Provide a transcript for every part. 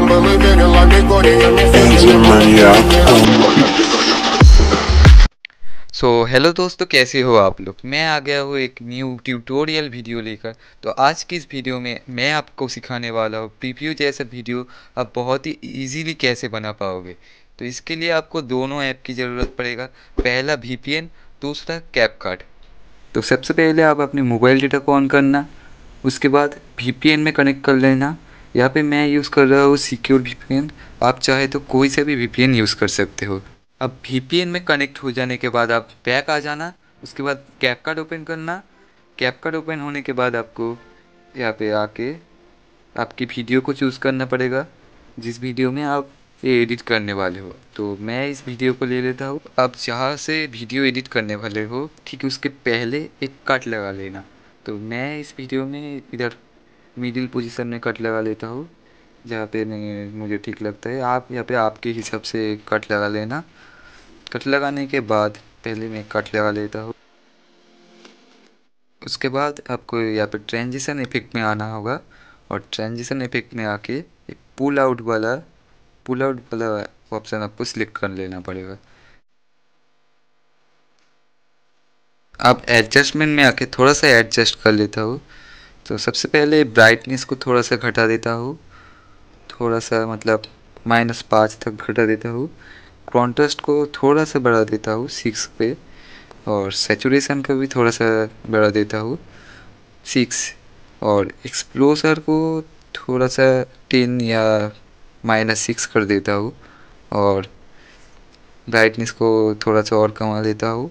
believe it, like they go to your so so, hello दोस्तों कैसे हो आप लोग? मैं आ गया हूँ एक न्यू ट्यूटोरियल वीडियो लेकर। तो आज की इस वीडियो में मैं आपको सिखाने वाला हूँ प्रीव्यू जैसा वीडियो आप बहुत ही इजीली कैसे बना पाओगे। तो इसके लिए आपको दोनों ऐप की ज़रूरत पड़ेगा। पहला वी दूसरा कैप कार्ड तो सबसे पहले आप अपने मोबाइल डेटा को ऑन करना उसके बाद वी में कनेक्ट कर लेना। यहाँ पे मैं यूज़ कर रहा हूँ सिक्योर वीपीएन आप चाहे तो कोई सा भी वीपीएन यूज़ कर सकते हो। अब वीपीएन में कनेक्ट हो जाने के बाद आप बैक आ जाना, उसके बाद कैप कार्ड ओपन करना। कैप कार्ड ओपन होने के बाद आपको यहाँ पे आके आपकी वीडियो को चूज़ करना पड़ेगा, जिस वीडियो में आप ये एडिट करने वाले हो। तो मैं इस वीडियो को ले लेता हूँ। आप जहाँ से वीडियो एडिट करने वाले हो, ठीक उसके पहले एक कट लगा लेना। तो मैं इस वीडियो में इधर मिडिल पोजीशन में कट लगा लेता हूँ, जहाँ पे मुझे ठीक लगता है। आप यहाँ पे आपके हिसाब से कट लगा लेना। कट लगाने के बाद पहले मैं कट लगा लेता हूँ। उसके बाद आपको यहाँ पे ट्रांजिशन इफ़ेक्ट में आना होगा। और ट्रांजिशन इफ़ेक्ट में आके पुल आउट वाला पुल आउट वाला ऑप्शन आपको सिलेक्ट कर लेना पड़ेगा। अब एडजस्टमेंट में आके थोड़ा सा एडजस्ट कर लेता हूँ। तो सबसे पहले ब्राइटनेस को थोड़ा सा घटा देता हूँ। थोड़ा सा मतलब माइनस पाँच तक घटा देता हूँ। कॉन्ट्रास्ट को थोड़ा सा बढ़ा देता हूँ सिक्स पे। और सेचुरेशन का भी थोड़ा सा बढ़ा देता हूँ सिक्स और एक्सप्लोसर को थोड़ा सा टेन या माइनस सिक्स कर देता हूँ। और ब्राइटनेस को थोड़ा सा और कमा देता हूँ।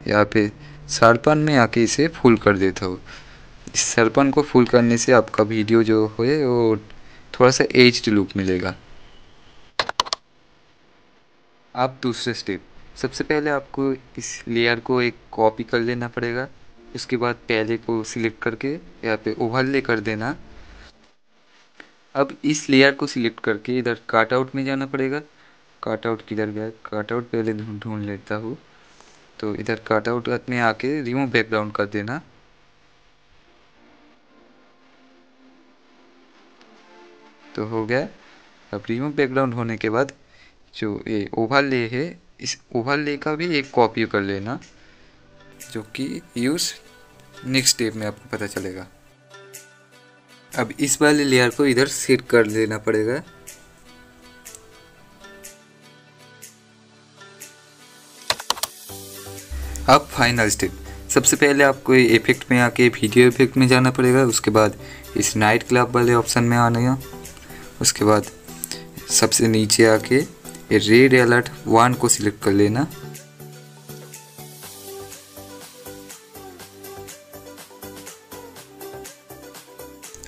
यहाँ पे सरपन में आके इसे फुल कर देता हूँ। इस सरपन को फुल करने से आपका वीडियो जो है वो थोड़ा सा एज लुक मिलेगा। अब दूसरे स्टेप। सबसे पहले आपको इस लेयर को एक कॉपी कर लेना पड़ेगा। उसके बाद पहले को सिलेक्ट करके यहाँ पे ओवरले कर देना। अब इस लेयर को सिलेक्ट करके इधर काट आउट में जाना पड़ेगा। काट आउट किधर गया? काट आउट पहले ढूंढ लेता हूँ। तो इधर काट आउट में आके रिमूव बैकग्राउंड कर देना। तो हो गया। अब रिमूव बैकग्राउंड होने के बाद जो ये ओवरले है, इस ओवरले का भी एक कॉपी कर लेना, जो कि यूज़ नेक्स्ट स्टेप में आपको पता चलेगा। अब इस वाले लेयर को इधर सेट कर लेना पड़ेगा। अब फाइनल स्टेप सबसे पहले आपको इफ़ेक्ट में आके वीडियो इफ़ेक्ट में जाना पड़ेगा, उसके बाद इस नाइट क्लब वाले ऑप्शन में आना उसके बाद सबसे नीचे आके रेड अलर्ट वन को सिलेक्ट कर लेना।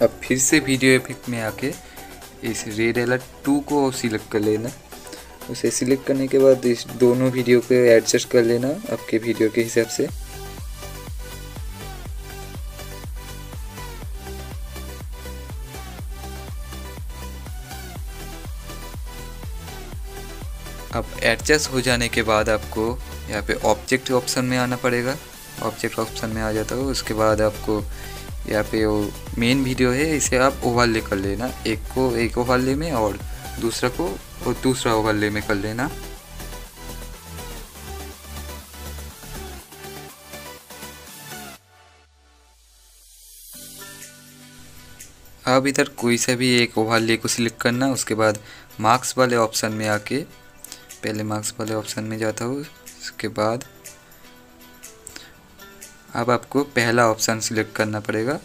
अब फिर से वीडियो इफ़ेक्ट में आके इस रेड अलर्ट टू को सिलेक्ट कर लेना। उसे सिलेक्ट करने के बाद इस दोनों वीडियो को एडजस्ट कर लेना आपके वीडियो के हिसाब से। अब एडजस्ट हो जाने के बाद आपको यहाँ पे ऑब्जेक्ट ऑप्शन में आना पड़ेगा। ऑब्जेक्ट ऑप्शन में आ जाता हो, उसके बाद आपको यहाँ पे वो मेन वीडियो है, इसे आप ओवरले कर लेना। एक को एक ओवरले में और दूसरा को और दूसरा ओवरले में कर लेना। अब इधर कोई सा भी एक ओवरले को सिलेक्ट करना, उसके बाद मार्क्स वाले ऑप्शन में आके, पहले मार्क्स वाले ऑप्शन में जाता हूँ, उसके बाद अब आपको पहला ऑप्शन सिलेक्ट करना पड़ेगा,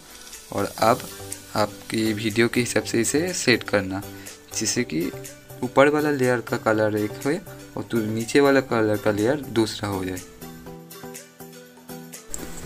और अब आपकी वीडियो के हिसाब से इसे सेट करना। जिससे कि ऊपर वाला लेयर का कलर एक हो और तो नीचे वाला कलर का लेयर दूसरा हो जाए।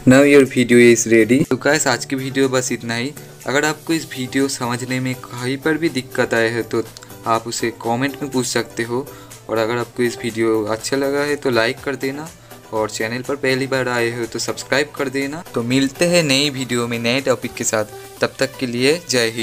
Now your video is ready तो कैस आज की वीडियो बस इतना ही। अगर आपको इस वीडियो समझने में कहीं पर भी दिक्कत आए है तो आप उसे कमेंट में पूछ सकते हो। और अगर आपको इस वीडियो अच्छा लगा है तो लाइक कर देना। और चैनल पर पहली बार आए हो तो सब्सक्राइब कर देना। तो मिलते हैं नई वीडियो में नए टॉपिक के साथ। तब तक के लिए जय हिंद।